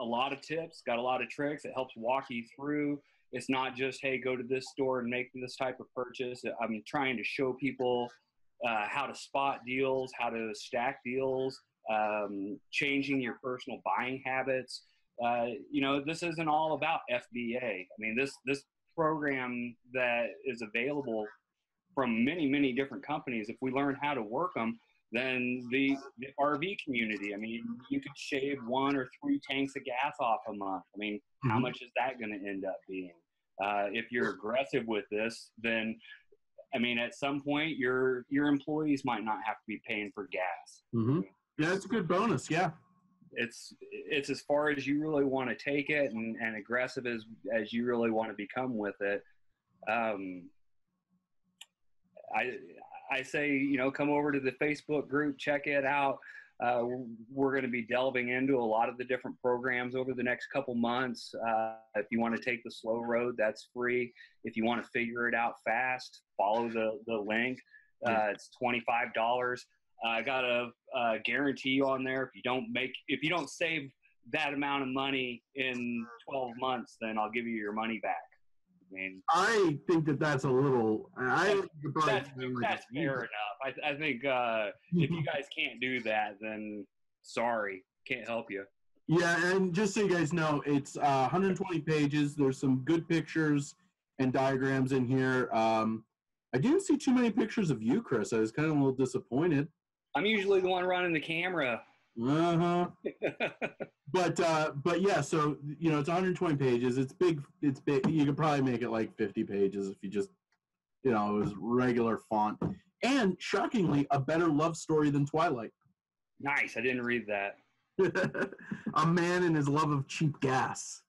a lot of tips, got a lot of tricks. It helps walk you through. It's not just hey, go to this store and make this type of purchase. I'm trying to show people uh, how to spot deals, how to stack deals, um, changing your personal buying habits. Uh, you know, this isn't all about FBA. I mean, this this program that is available from many many different companies. If we learn how to work them, then the, the RV community. I mean, you could shave one or three tanks of gas off a month. I mean, mm-hmm. how much is that going to end up being? Uh, if you're aggressive with this, then I mean, at some point, your your employees might not have to be paying for gas. Mm-hmm. Yeah, it's a good bonus. Yeah, it's it's as far as you really want to take it, and, and aggressive as as you really want to become with it. Um, I I say, you know, come over to the Facebook group, check it out. Uh, we're going to be delving into a lot of the different programs over the next couple months. Uh, if you want to take the slow road, that's free. If you want to figure it out fast, follow the, the link. Uh, it's $25. I got a, a guarantee on there. If you don't make, if you don't save that amount of money in 12 months, then I'll give you your money back. I mean, I think that that's a little. I that's, that's fair enough. I, I think uh, if you guys can't do that, then sorry, can't help you. Yeah, and just so you guys know, it's uh, 120 pages. There's some good pictures and diagrams in here. Um, I didn't see too many pictures of you, Chris. I was kind of a little disappointed. I'm usually the one running the camera. Uh huh. (laughs) but uh, but yeah, so you know it's 120 pages. It's big. It's big. You could probably make it like 50 pages if you just, you know, it was regular font. And shockingly, a better love story than Twilight. Nice. I didn't read that. (laughs) a man and his love of cheap gas.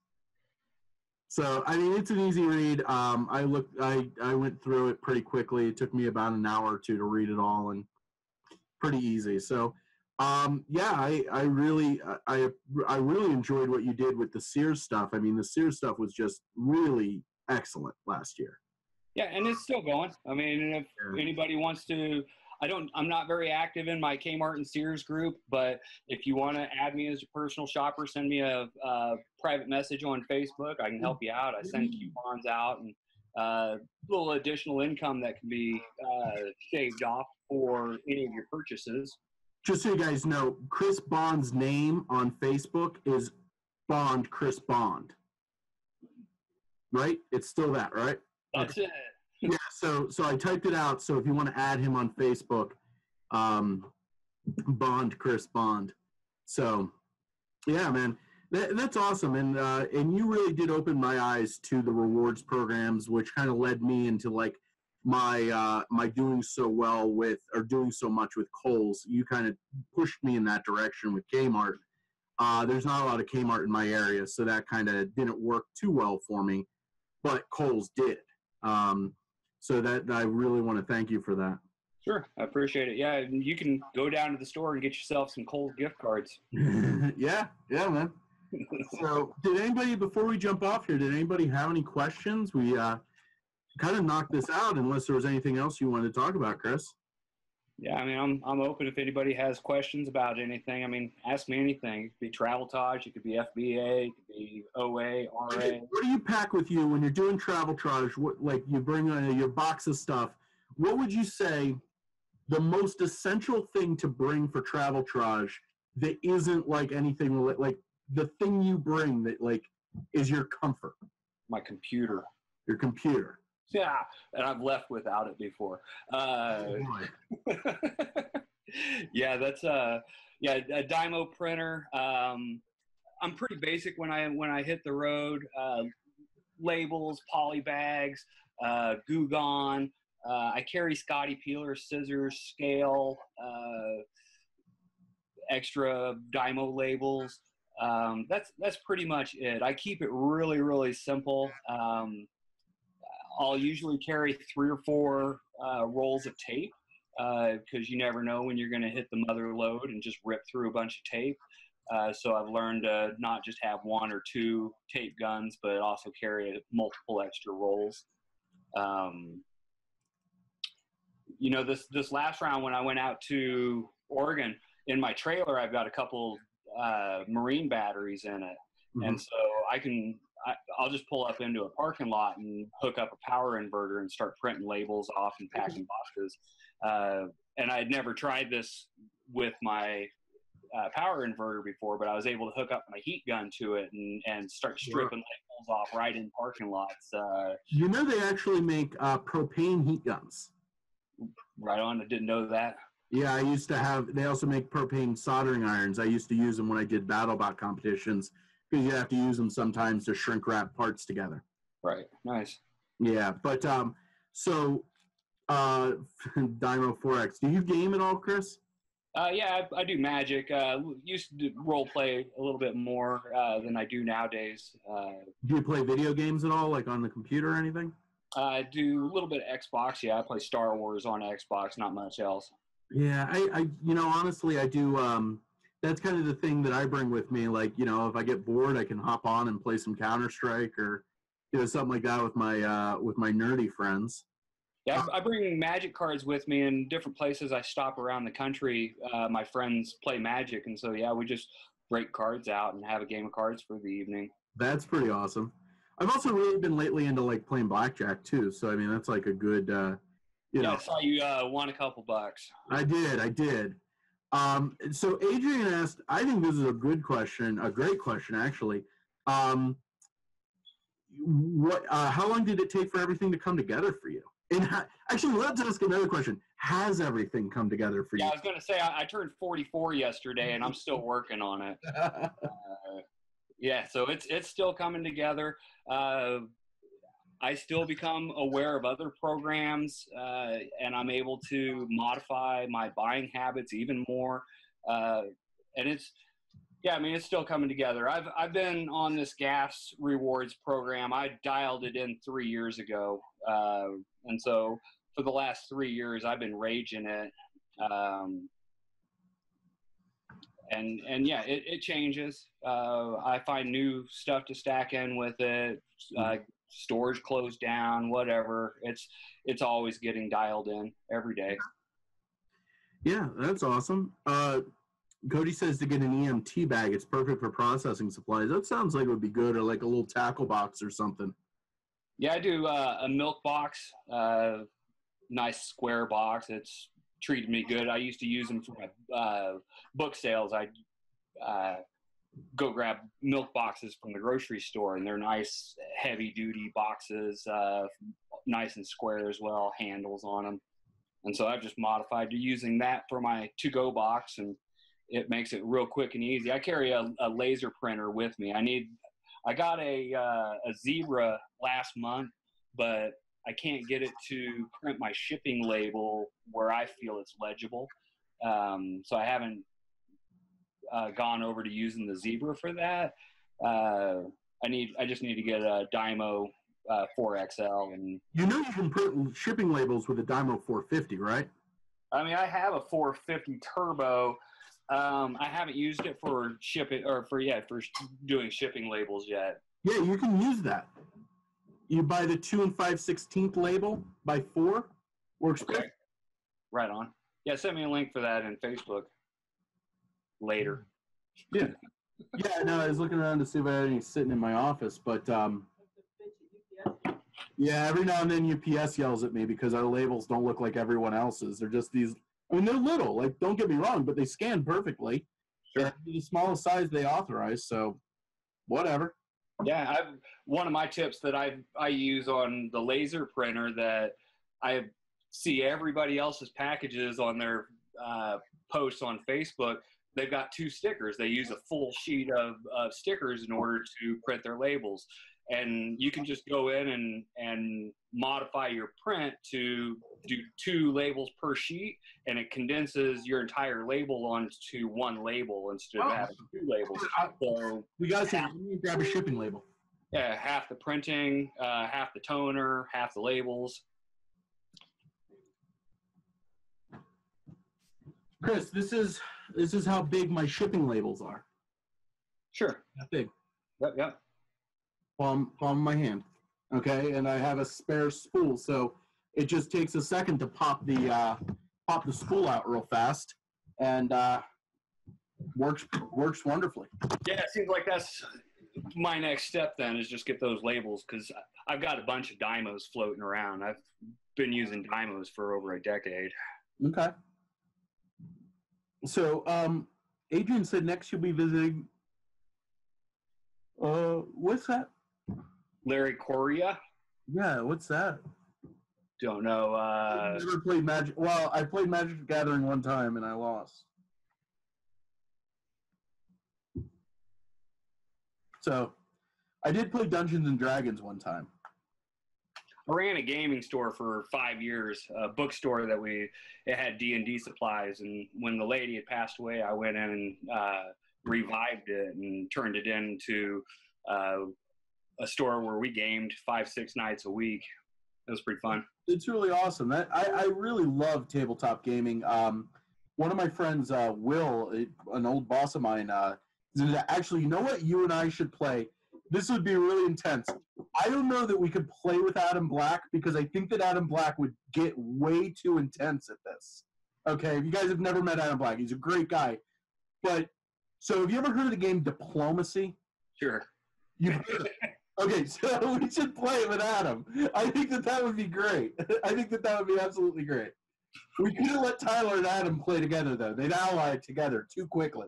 So I mean, it's an easy read. Um, I looked. I I went through it pretty quickly. It took me about an hour or two to read it all, and pretty easy. So um, yeah, I, I really, I, I really enjoyed what you did with the Sears stuff. I mean, the Sears stuff was just really excellent last year. Yeah, and it's still going. I mean, if anybody wants to, I don't, I'm not very active in my Kmart and Sears group, but if you want to add me as a personal shopper, send me a, a private message on Facebook. I can help you out. I send coupons out and a uh, little additional income that can be uh, shaved off for any of your purchases just so you guys know, Chris Bond's name on Facebook is Bond Chris Bond. Right? It's still that, right? That's it. yeah. So so I typed it out. So if you want to add him on Facebook, um, Bond Chris Bond. So yeah, man, that, that's awesome. And uh, and you really did open my eyes to the rewards programs, which kind of led me into like my uh, my doing so well with or doing so much with Kohl's, you kind of pushed me in that direction with Kmart. Uh, there's not a lot of Kmart in my area, so that kind of didn't work too well for me, but Kohl's did. Um, so that I really want to thank you for that. Sure, I appreciate it. Yeah, you can go down to the store and get yourself some Kohl's gift cards. (laughs) yeah, yeah, man. so, did anybody before we jump off here? Did anybody have any questions? We uh, kind of knock this out unless there was anything else you wanted to talk about, Chris. Yeah, I mean, I'm I'm open if anybody has questions about anything. I mean, ask me anything. It could be travel Taj, it could be FBA, it could be OA, RA. What do you pack with you when you're doing travel Taj? What like you bring uh, your box of stuff? What would you say the most essential thing to bring for travel Taj that isn't like anything like the thing you bring that like is your comfort? My computer. Your computer. (laughs) Yeah, and I've left without it before. Uh, (laughs) yeah, that's uh, yeah, a Dymo printer. Um, I'm pretty basic when I when I hit the road. Uh, labels, poly bags, uh, Goo Gone. Uh, I carry Scotty Peeler scissors, scale, uh, extra Dymo labels. um, that's that's pretty much it. I keep it really really simple. Um, I'll usually carry three or four uh, rolls of tape because uh, you never know when you're going to hit the mother load and just rip through a bunch of tape. Uh, so I've learned to not just have one or two tape guns, but also carry multiple extra rolls. Um, you know, this this last round when I went out to Oregon, in my trailer I've got a couple uh, marine batteries in it, mm-hmm. and so I can I, will just pull up into a parking lot and hook up a power inverter and start printing labels off and packing (laughs) boxes. Uh, and I had never tried this with my uh, power inverter before, but I was able to hook up my heat gun to it and, and start stripping labels off right in parking lots. Uh, you know, they actually make uh, propane heat guns. Right on. I didn't know that. Yeah, I used to have. They also make propane soldering irons. I used to use them when I did BattleBot competitions because you have to use them sometimes to shrink wrap parts together. Right. Nice. Yeah, but um, so uh, (laughs) Dymo 4X. Do you game at all, Chris? Uh, yeah, I, I, do Magic. Uh, used to role play a little bit more uh, than I do nowadays. Uh, do you play video games at all, like on the computer or anything? I do a little bit of Xbox. Yeah, I play Star Wars on Xbox. Not much else. Yeah, I, I you know, honestly, I do. Um, that's kind of the thing that I bring with me. Like, you know, if I get bored, I can hop on and play some Counter Strike or you know something like that with my uh, with my nerdy friends. Yeah, I bring magic cards with me in different places. I stop around the country. Uh, my friends play magic, and so yeah, we just break cards out and have a game of cards for the evening. That's pretty awesome. I've also really been lately into like playing blackjack too. So I mean, that's like a good. Uh, you yeah, know, I saw you uh, won a couple bucks. I did. I did. Um, so Adrian asked, I think this is a good question, a great question actually. Um, what? Uh, how long did it take for everything to come together for you? And ha- actually, let's ask another question: Has everything come together for you? Yeah, I was going to say I, I, turned 44 yesterday, and I'm still working on it. (laughs) uh, yeah, so it's it's still coming together. Uh, I still become aware of other programs, uh, and I'm able to modify my buying habits even more. Uh, and it's, yeah, I mean, it's still coming together. I've I've been on this gas rewards program. I dialed it in three years ago, uh, and so for the last three years, I've been raging it. Um, and and yeah, it, it changes. Uh, I find new stuff to stack in with it. Storage closed down, whatever. It's it's always getting dialed in every day. Yeah, that's awesome. Uh, Cody says to get an EMT bag. It's perfect for processing supplies. That sounds like it would be good, or like a little tackle box or something. Yeah, I do uh, a milk box, uh, nice square box. It's treated me good. I used to use them for my uh, book sales. I uh, go grab milk boxes from the grocery store, and they're nice, heavy duty boxes, uh, nice and square as well, handles on them. And so I've just modified to using that for my to go box, and it makes it real quick and easy. I carry a, a laser printer with me. I need, I got a, uh, a Zebra last month, but I can't get it to print my shipping label where I feel it's legible. Um, so I haven't uh, gone over to using the Zebra for that. Uh, I need, I just need to get a Dymo uh, 4XL and. You know you can put shipping labels with a Dymo 450, right? I mean, I have a 450 Turbo. Um, I haven't used it for shipping or for yeah for doing shipping labels yet. Yeah, you can use that. You buy the two and five sixteenth label by four. Works okay. great. Right on. Yeah, send me a link for that in Facebook later. Yeah. Yeah, no, I was looking around to see if I had any sitting in my office, but um, yeah, every now and then UPS yells at me because our labels don't look like everyone else's. They're just these. I mean, they're little. Like, don't get me wrong, but they scan perfectly. Sure. the smallest size they authorize, so whatever. Yeah, I've, one of my tips that I I use on the laser printer that I see everybody else's packages on their uh, posts on Facebook they've got two stickers. They use a full sheet of, of stickers in order to print their labels. and you can just go in and and modify your print to do two labels per sheet and it condenses your entire label onto one label instead of Oh. having two labels so We guys can grab a shipping label. yeah half the printing uh, half the toner half the labels Chris, this is this is how big my shipping labels are. sure That big. yep yep palm palm of my hand. Okay, and I have a spare spool, so it just takes a second to pop the uh, pop the spool out real fast, and uh, works works wonderfully. yeah it seems like that's my next step then is just get those labels because i've got a bunch of dymos floating around i've been using dymos for over a decade Okay. So, um, Adrian said next you'll be visiting. Uh, what's that? larry correa Yeah, what's that? don't know uh, I've never played Magic. Well, I played Magic the Gathering one time and I lost. So, I did play Dungeons and Dragons one time. I ran a gaming store for five years, a bookstore that we it had D and D supplies. And when the lady had passed away, I went in and uh, revived it and turned it into uh, a store where we gamed five six nights a week. It was pretty fun. It's really awesome. That I, I really love tabletop gaming. Um, one of my friends, uh, Will, an old boss of mine, uh, actually, you know what? You and I should play. This would be really intense. I don't know that we could play with Adam Black because I think that Adam Black would get way too intense at this. Okay, if you guys have never met Adam Black, he's a great guy. But so, have you ever heard of the game Diplomacy? Sure. You okay? So (laughs) we should play it with Adam. I think that that would be great. (laughs) I think that that would be absolutely great. We could have let Tyler and Adam play together though. They'd ally together too quickly.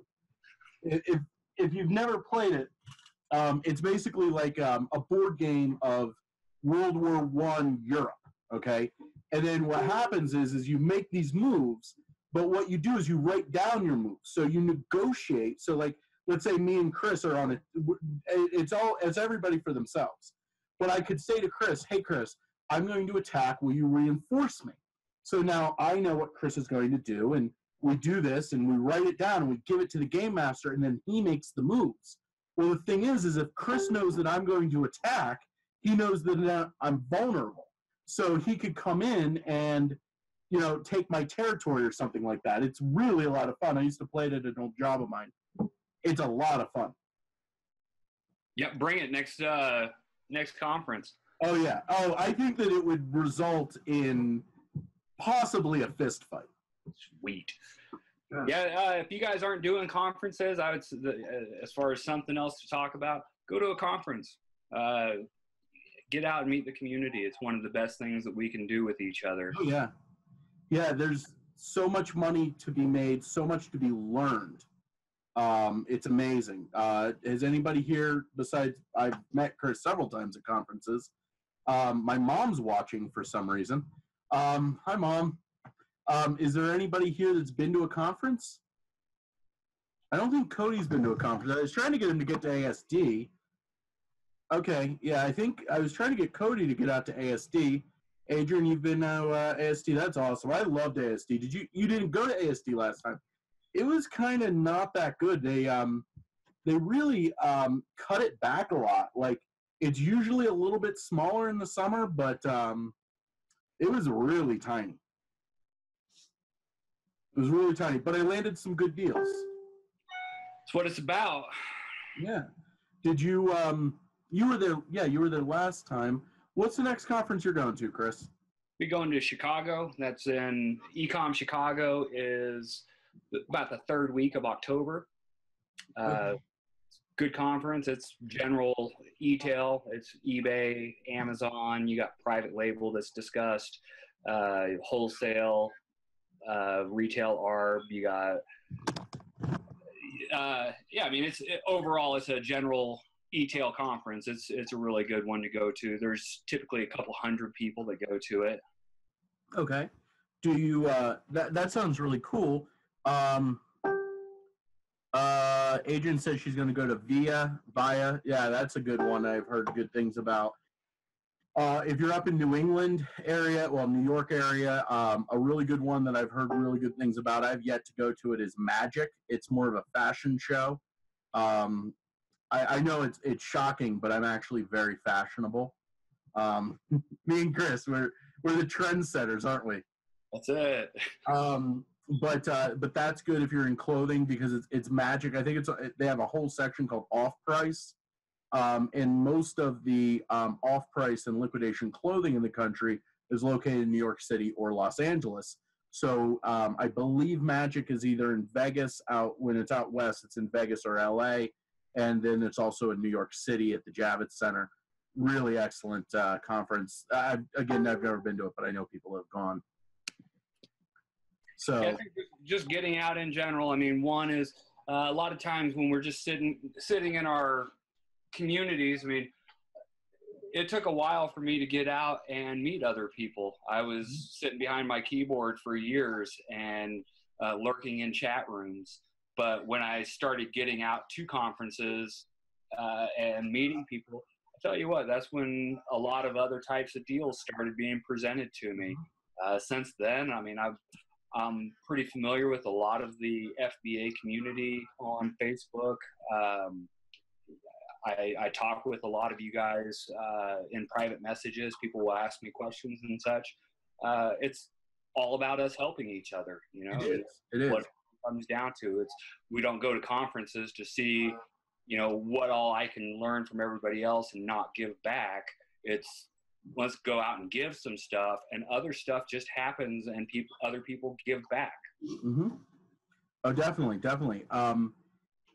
If if, if you've never played it, um, it's basically like um, a board game of World War One Europe. Okay, and then what happens is is you make these moves, but what you do is you write down your moves. So you negotiate. So like let's say me and Chris are on it. It's all it's everybody for themselves. But I could say to Chris, "Hey, Chris, I'm going to attack. Will you reinforce me?" So now I know what Chris is going to do, and we do this, and we write it down, and we give it to the game master, and then he makes the moves. Well, the thing is, is if Chris knows that I'm going to attack, he knows that I'm vulnerable, so he could come in and you know take my territory or something like that. It's really a lot of fun. I used to play it at an old job of mine. It's a lot of fun. Yep. Bring it next uh, next conference. Oh yeah. Oh, I think that it would result in possibly a fist fight. Sweet. Yeah. Yeah, uh, if you guys aren't doing conferences, I would, uh, as far as something else to talk about, go to a conference. Uh, get out and meet the community. It's one of the best things that we can do with each other. Oh yeah. Yeah, there's so much money to be made, so much to be learned. Um, it's amazing. Uh, has anybody here besides I've met Chris several times at conferences. Um, my mom's watching for some reason. Um, hi mom. Um, is there anybody here that's been to a conference? I don't think Cody's been to a conference. I was trying to get him to get to ASD. Okay, yeah, I think I was trying to get Cody to get out to ASD. Adrian, you've been to uh, ASD. That's awesome. I loved ASD. Did you? You didn't go to ASD last time. It was kind of not that good. They um, they really um, cut it back a lot. Like it's usually a little bit smaller in the summer, but um, it was really tiny. It was really tiny, but I landed some good deals. That's what it's about. Yeah. Did you um you were there yeah, you were there last time. What's the next conference you're going to, Chris? Be going to Chicago. That's in Ecom Chicago. Is about the third week of October. Uh, good conference. It's general e-tail. It's eBay, Amazon. You got private label that's discussed. Uh, wholesale, uh, retail ARB. You got. Uh, yeah, I mean, it's it, overall it's a general e-tail conference. It's it's a really good one to go to. There's typically a couple hundred people that go to it. Okay. Do you uh that that sounds really cool. Um uh Adrian says she's going to go to Via. Via. Yeah, that's a good one. I've heard good things about. Uh, if you're up in New England area, well, New York area, um, a really good one that I've heard really good things about. I've yet to go to it is Magic. It's more of a fashion show. Um, I, I know it's it's shocking, but I'm actually very fashionable. Um, (laughs) me and Chris, we're we're the trendsetters, aren't we? That's it. (laughs) Um, but uh, but that's good if you're in clothing because it's it's magic. I think it's they have a whole section called off price, um, and most of the um, off price and liquidation clothing in the country is located in New York City or Los Angeles. So um, I believe Magic is either in Vegas out when it's out west, it's in Vegas or LA, and then it's also in New York City at the Javits Center. Really excellent uh, conference. Uh, again, I've never been to it, but I know people have gone. So yeah, just getting out in general. I mean, one is uh, a lot of times when we're just sitting sitting in our communities. I mean, it took a while for me to get out and meet other people. I was mm-hmm. sitting behind my keyboard for years and uh, lurking in chat rooms. But when I started getting out to conferences uh, and meeting people, I tell you what, that's when a lot of other types of deals started being presented to me. Mm-hmm. Uh, since then, I mean, I've I'm pretty familiar with a lot of the FBA community on Facebook. Um, I, I, talk with a lot of you guys uh, in private messages. People will ask me questions and such. Uh, it's all about us helping each other. You know, it is. It is. what it comes down to. It's we don't go to conferences to see, you know, what all I can learn from everybody else and not give back. It's let's go out and give some stuff and other stuff just happens and people other people give back mm-hmm. oh definitely definitely um,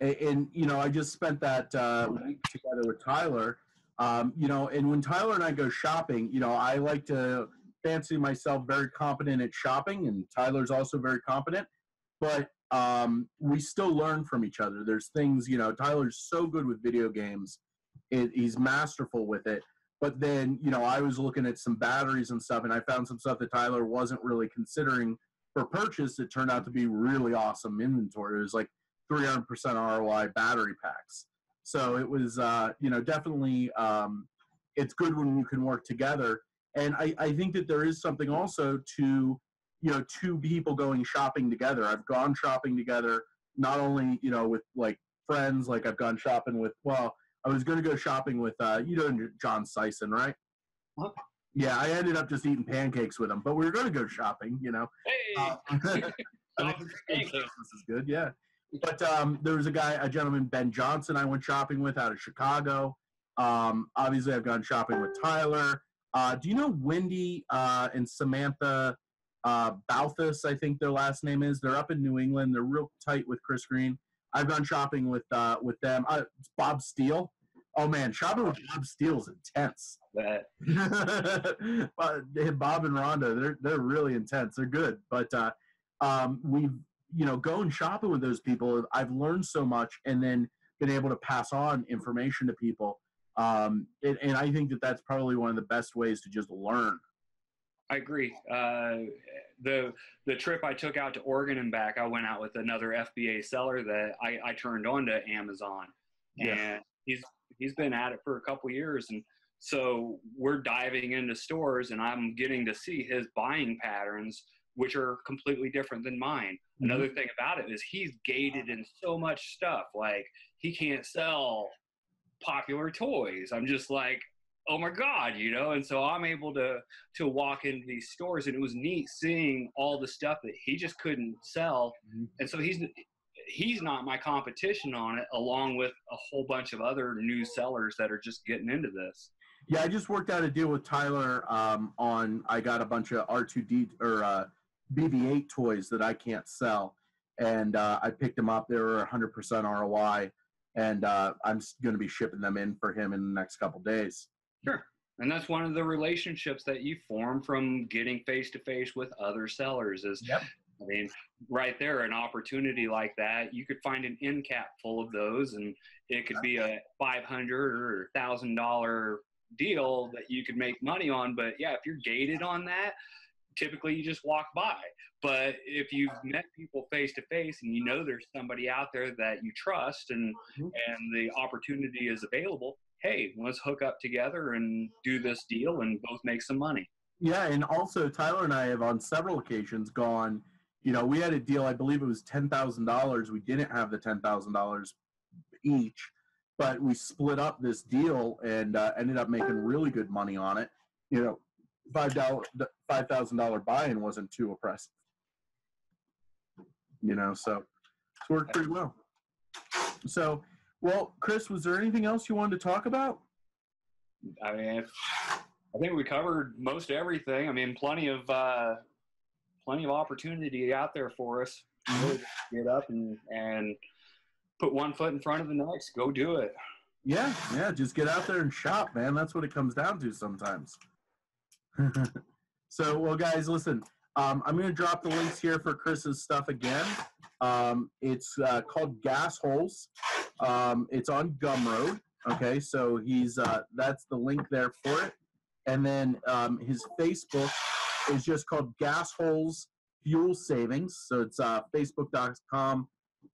and, and, you know i just spent that uh, week together with tyler um, you know and when tyler and i go shopping you know i like to fancy myself very competent at shopping and tyler's also very competent but um, we still learn from each other there's things you know tyler's so good with video games it, he's masterful with it but then, you know, I was looking at some batteries and stuff, and I found some stuff that Tyler wasn't really considering for purchase. It turned out to be really awesome inventory. It was like 300% ROI battery packs. So it was, uh, you know, definitely, um, it's good when you can work together. And I, I think that there is something also to, you know, two people going shopping together. I've gone shopping together, not only, you know, with like friends, like I've gone shopping with, well, I was going to go shopping with uh, you know John Sison, right? What? Yeah, I ended up just eating pancakes with him, but we were going to go shopping, you know. Hey, uh, (laughs) I this (laughs) is good, yeah. But um, there was a guy, a gentleman, Ben Johnson, I went shopping with out of Chicago. Um, obviously, I've gone shopping with Tyler. Uh, do you know Wendy uh, and Samantha uh, Balthus? I think their last name is. They're up in New England. They're real tight with Chris Green. I've gone shopping with uh, with them. Uh, Bob Steele. Oh man, shopping with Bob Steele is intense. (laughs) Bob and Rhonda, they're they're really intense. They're good, but uh, um, we've you know going shopping with those people. I've learned so much, and then been able to pass on information to people. Um, and, and I think that that's probably one of the best ways to just learn. I agree. Uh, the the trip I took out to Oregon and back, I went out with another FBA seller that I, I turned on to Amazon, and he's he's been at it for a couple years, and so we're diving into stores, and I'm getting to see his buying patterns, which are completely different than mine. Mm-hmm. Another thing about it is he's gated in so much stuff, like he can't sell popular toys. I'm just like, oh my god you know and so i'm able to to walk into these stores and it was neat seeing all the stuff that he just couldn't sell mm-hmm. and so he's he's not my competition on it along with a whole bunch of other new sellers that are just getting into this yeah i just worked out a deal with tyler um, on i got a bunch of r2d or uh, bb8 toys that i can't sell and uh, i picked them up they were 100% roi and uh, i'm going to be shipping them in for him in the next couple days Sure. And that's one of the relationships that you form from getting face to face with other sellers is yep. I mean, right there, an opportunity like that, you could find an end cap full of those, and it could be a five hundred or thousand dollar deal that you could make money on. But yeah, if you're gated on that, typically you just walk by. But if you've met people face to face and you know there's somebody out there that you trust and Mhm. and the opportunity is available, hey, let's hook up together and do this deal and both make some money. Yeah, and also Tyler and I have on several occasions gone. You know, we had a deal. I believe it was ten thousand dollars. We didn't have the ten thousand dollars each, but we split up this deal and uh, ended up making really good money on it. You know, five dollar five thousand dollar buy-in wasn't too oppressive. You know, so it's worked pretty well. So, well, Chris, was there anything else you wanted to talk about? I mean, I think we covered most everything. I mean, plenty of uh, plenty of opportunity out there for us. Really get up and and put one foot in front of the next. Go do it. Yeah, yeah, just get out there and shop, man. That's what it comes down to sometimes. So, well, guys, listen, um, I'm going to drop the links here for Chris's stuff again. Um, it's uh, called Gas Holes. Um, it's on Gumroad. Okay, so he's uh, that's the link there for it. And then um, his Facebook is just called Gas Holes Fuel Savings. So it's uh, facebook.com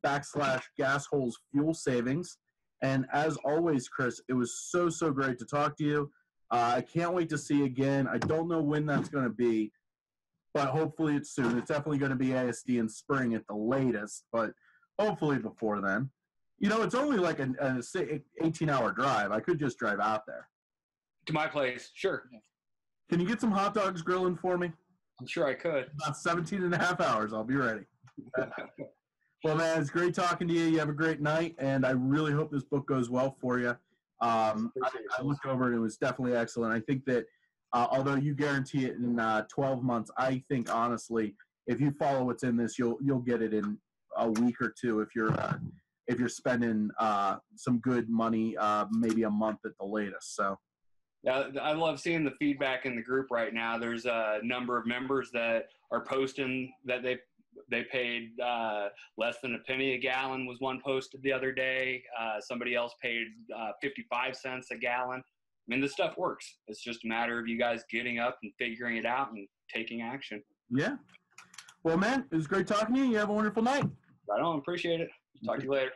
backslash Gas Holes Fuel Savings. And as always, Chris, it was so, so great to talk to you. Uh, I can't wait to see again. I don't know when that's going to be, but hopefully it's soon. It's definitely going to be ASD in spring at the latest, but hopefully before then. You know, it's only like an a, 18 hour drive. I could just drive out there. To my place, sure. Can you get some hot dogs grilling for me? I'm sure I could. About 17 and a half hours. I'll be ready. (laughs) Well, man, it's great talking to you. You have a great night, and I really hope this book goes well for you. Um, I, I looked over it; it was definitely excellent. I think that uh, although you guarantee it in uh, 12 months, I think honestly, if you follow what's in this, you'll you'll get it in a week or two. If you're uh, if you're spending uh, some good money, uh, maybe a month at the latest. So. Yeah, I love seeing the feedback in the group right now. There's a number of members that are posting that they they paid uh, less than a penny a gallon was one posted the other day. Uh, somebody else paid uh, 55 cents a gallon. I mean, this stuff works. It's just a matter of you guys getting up and figuring it out and taking action. Yeah. Well, man, it was great talking to you. You have a wonderful night. Right on. Appreciate it. Talk to you later.